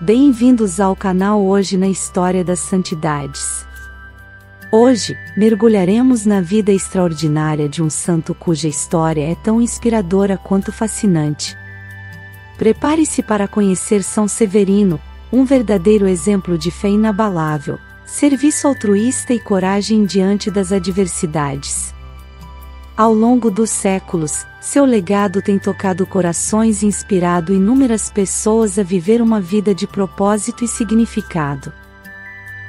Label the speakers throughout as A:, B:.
A: Bem-vindos ao canal Hoje na História das Santidades. Hoje, mergulharemos na vida extraordinária de um santo cuja história é tão inspiradora quanto fascinante. Prepare-se para conhecer São Severino, um verdadeiro exemplo de fé inabalável, serviço altruísta e coragem diante das adversidades. Ao longo dos séculos, seu legado tem tocado corações e inspirado inúmeras pessoas a viver uma vida de propósito e significado.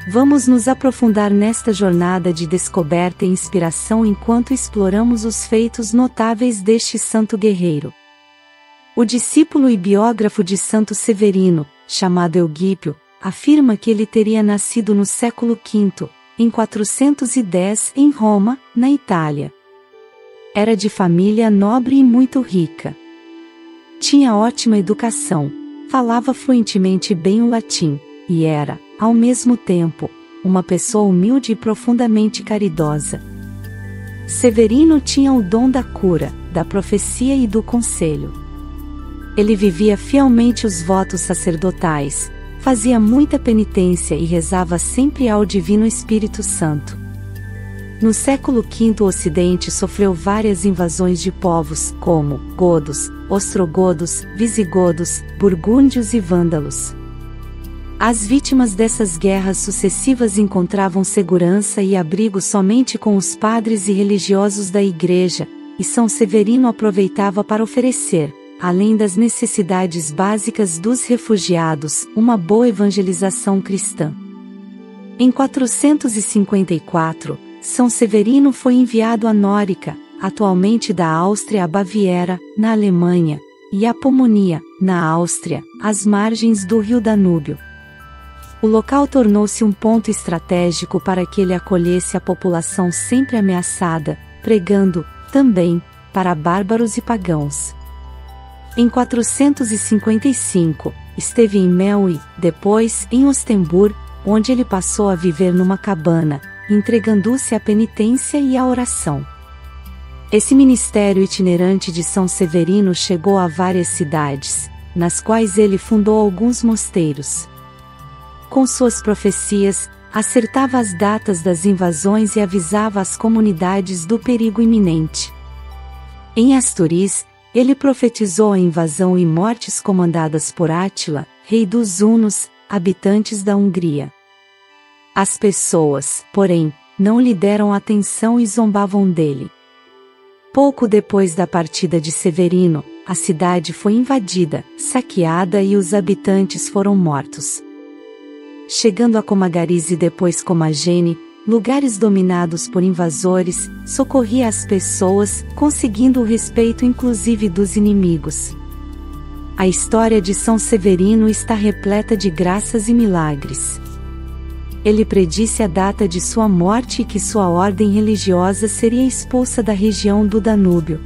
A: Vamos nos aprofundar nesta jornada de descoberta e inspiração enquanto exploramos os feitos notáveis deste santo guerreiro. O discípulo e biógrafo de Santo Severino, chamado Eugípio, afirma que ele teria nascido no século V, em 410, em Roma, na Itália era de família nobre e muito rica. Tinha ótima educação, falava fluentemente bem o latim, e era, ao mesmo tempo, uma pessoa humilde e profundamente caridosa. Severino tinha o dom da cura, da profecia e do conselho. Ele vivia fielmente os votos sacerdotais, fazia muita penitência e rezava sempre ao Divino Espírito Santo. No século V o Ocidente sofreu várias invasões de povos, como godos, ostrogodos, visigodos, burgúndios e vândalos. As vítimas dessas guerras sucessivas encontravam segurança e abrigo somente com os padres e religiosos da Igreja, e São Severino aproveitava para oferecer, além das necessidades básicas dos refugiados, uma boa evangelização cristã. Em 454, são Severino foi enviado a Nórica, atualmente da Áustria a Baviera, na Alemanha, e a Pomonia, na Áustria, às margens do rio Danúbio. O local tornou-se um ponto estratégico para que ele acolhesse a população sempre ameaçada, pregando, também, para bárbaros e pagãos. Em 455, esteve em Mel e, depois, em Ostembur, onde ele passou a viver numa cabana, entregando-se à penitência e à oração. Esse ministério itinerante de São Severino chegou a várias cidades, nas quais ele fundou alguns mosteiros. Com suas profecias, acertava as datas das invasões e avisava as comunidades do perigo iminente. Em Asturias, ele profetizou a invasão e mortes comandadas por Átila, rei dos Hunos, habitantes da Hungria. As pessoas, porém, não lhe deram atenção e zombavam dele. Pouco depois da partida de Severino, a cidade foi invadida, saqueada e os habitantes foram mortos. Chegando a Comagariz e depois Comagene, lugares dominados por invasores, socorria as pessoas, conseguindo o respeito inclusive dos inimigos. A história de São Severino está repleta de graças e milagres ele predisse a data de sua morte e que sua ordem religiosa seria expulsa da região do Danúbio.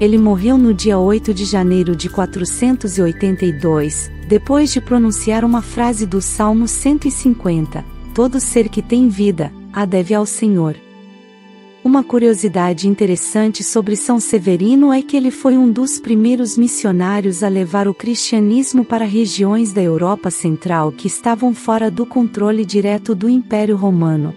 A: Ele morreu no dia 8 de janeiro de 482, depois de pronunciar uma frase do Salmo 150: Todo ser que tem vida, a deve ao Senhor. Uma curiosidade interessante sobre São Severino é que ele foi um dos primeiros missionários a levar o cristianismo para regiões da Europa Central que estavam fora do controle direto do Império Romano.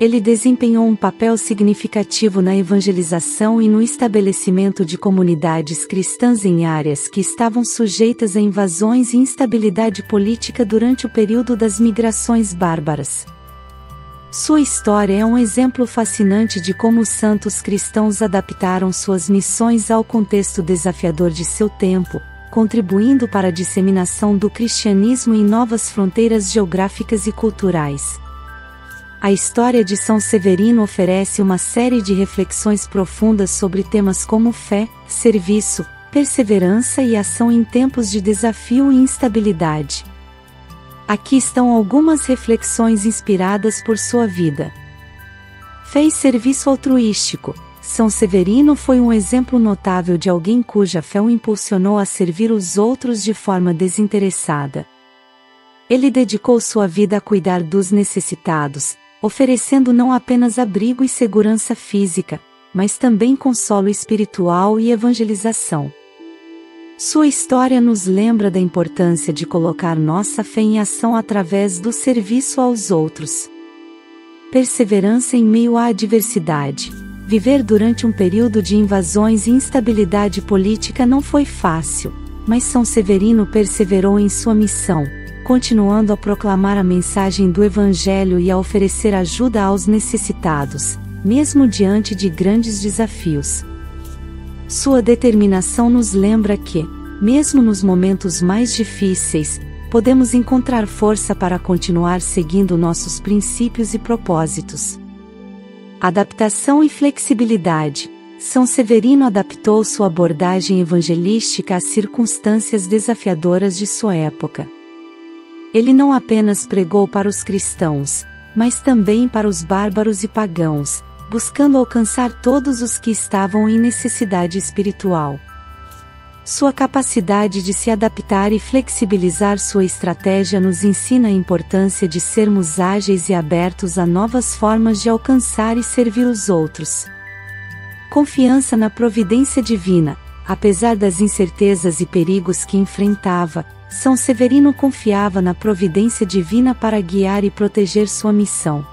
A: Ele desempenhou um papel significativo na evangelização e no estabelecimento de comunidades cristãs em áreas que estavam sujeitas a invasões e instabilidade política durante o período das migrações bárbaras. Sua história é um exemplo fascinante de como os santos cristãos adaptaram suas missões ao contexto desafiador de seu tempo, contribuindo para a disseminação do cristianismo em novas fronteiras geográficas e culturais. A história de São Severino oferece uma série de reflexões profundas sobre temas como fé, serviço, perseverança e ação em tempos de desafio e instabilidade. Aqui estão algumas reflexões inspiradas por sua vida. Fez serviço altruístico. São Severino foi um exemplo notável de alguém cuja fé o impulsionou a servir os outros de forma desinteressada. Ele dedicou sua vida a cuidar dos necessitados, oferecendo não apenas abrigo e segurança física, mas também consolo espiritual e evangelização. Sua história nos lembra da importância de colocar nossa fé em ação através do serviço aos outros. Perseverança em meio à adversidade. Viver durante um período de invasões e instabilidade política não foi fácil, mas São Severino perseverou em sua missão, continuando a proclamar a mensagem do Evangelho e a oferecer ajuda aos necessitados, mesmo diante de grandes desafios. Sua determinação nos lembra que, mesmo nos momentos mais difíceis, podemos encontrar força para continuar seguindo nossos princípios e propósitos. Adaptação e flexibilidade. São Severino adaptou sua abordagem evangelística às circunstâncias desafiadoras de sua época. Ele não apenas pregou para os cristãos, mas também para os bárbaros e pagãos, buscando alcançar todos os que estavam em necessidade espiritual. Sua capacidade de se adaptar e flexibilizar sua estratégia nos ensina a importância de sermos ágeis e abertos a novas formas de alcançar e servir os outros. Confiança na providência divina, apesar das incertezas e perigos que enfrentava, São Severino confiava na providência divina para guiar e proteger sua missão.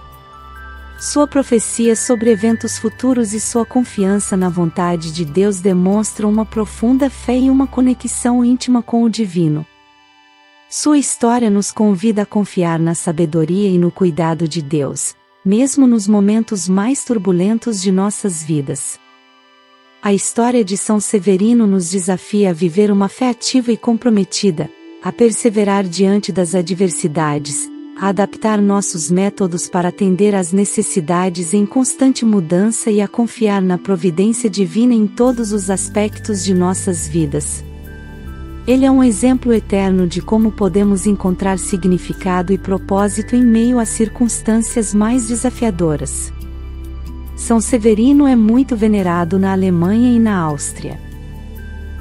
A: Sua profecia sobre eventos futuros e sua confiança na vontade de Deus demonstram uma profunda fé e uma conexão íntima com o divino. Sua história nos convida a confiar na sabedoria e no cuidado de Deus, mesmo nos momentos mais turbulentos de nossas vidas. A história de São Severino nos desafia a viver uma fé ativa e comprometida, a perseverar diante das adversidades, a adaptar nossos métodos para atender às necessidades em constante mudança e a confiar na providência divina em todos os aspectos de nossas vidas. Ele é um exemplo eterno de como podemos encontrar significado e propósito em meio às circunstâncias mais desafiadoras. São Severino é muito venerado na Alemanha e na Áustria.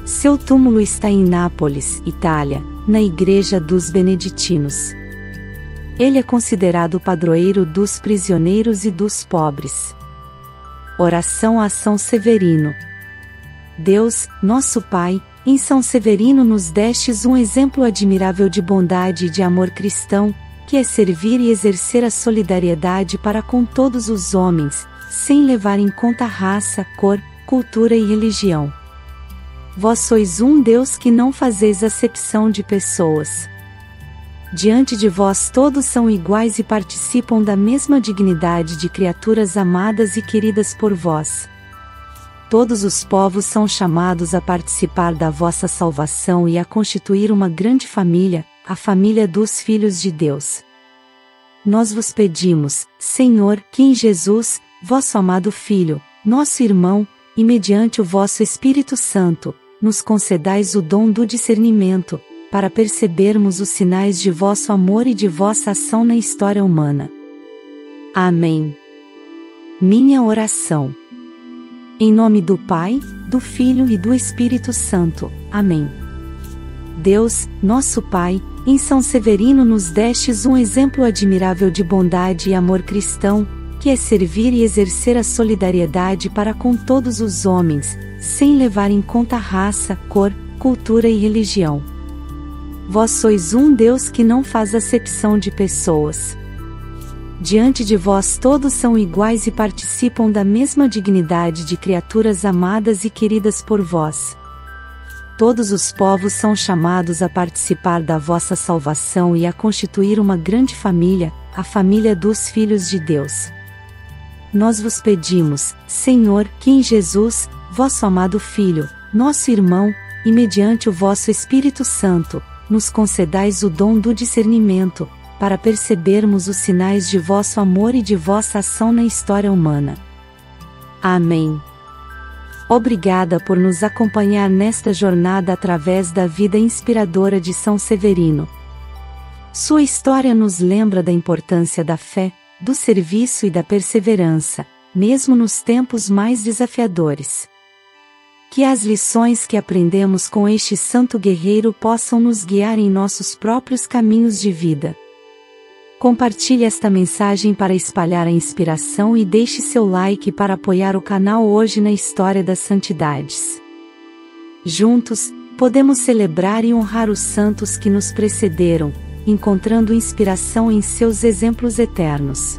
A: Seu túmulo está em Nápoles, Itália, na Igreja dos Beneditinos. Ele é considerado padroeiro dos prisioneiros e dos pobres. Oração a São Severino. Deus, nosso Pai, em São Severino nos destes um exemplo admirável de bondade e de amor cristão, que é servir e exercer a solidariedade para com todos os homens, sem levar em conta raça, cor, cultura e religião. Vós sois um Deus que não fazeis acepção de pessoas diante de vós todos são iguais e participam da mesma dignidade de criaturas amadas e queridas por vós. Todos os povos são chamados a participar da vossa salvação e a constituir uma grande família, a família dos filhos de Deus. Nós vos pedimos, Senhor, que em Jesus, vosso amado Filho, nosso irmão, e mediante o vosso Espírito Santo, nos concedais o dom do discernimento, para percebermos os sinais de vosso amor e de vossa ação na história humana. Amém. Minha oração. Em nome do Pai, do Filho e do Espírito Santo. Amém. Deus, nosso Pai, em São Severino nos destes um exemplo admirável de bondade e amor cristão, que é servir e exercer a solidariedade para com todos os homens, sem levar em conta raça, cor, cultura e religião. Vós sois um Deus que não faz acepção de pessoas. Diante de vós todos são iguais e participam da mesma dignidade de criaturas amadas e queridas por vós. Todos os povos são chamados a participar da vossa salvação e a constituir uma grande família, a família dos filhos de Deus. Nós vos pedimos, Senhor, que em Jesus, vosso amado Filho, nosso irmão, e mediante o vosso Espírito Santo, nos concedais o dom do discernimento, para percebermos os sinais de vosso amor e de vossa ação na história humana. Amém. Obrigada por nos acompanhar nesta jornada através da vida inspiradora de São Severino. Sua história nos lembra da importância da fé, do serviço e da perseverança, mesmo nos tempos mais desafiadores. Que as lições que aprendemos com este santo guerreiro possam nos guiar em nossos próprios caminhos de vida. Compartilhe esta mensagem para espalhar a inspiração e deixe seu like para apoiar o canal hoje na história das santidades. Juntos, Podemos celebrar e honrar os santos que nos precederam, encontrando inspiração em seus exemplos eternos.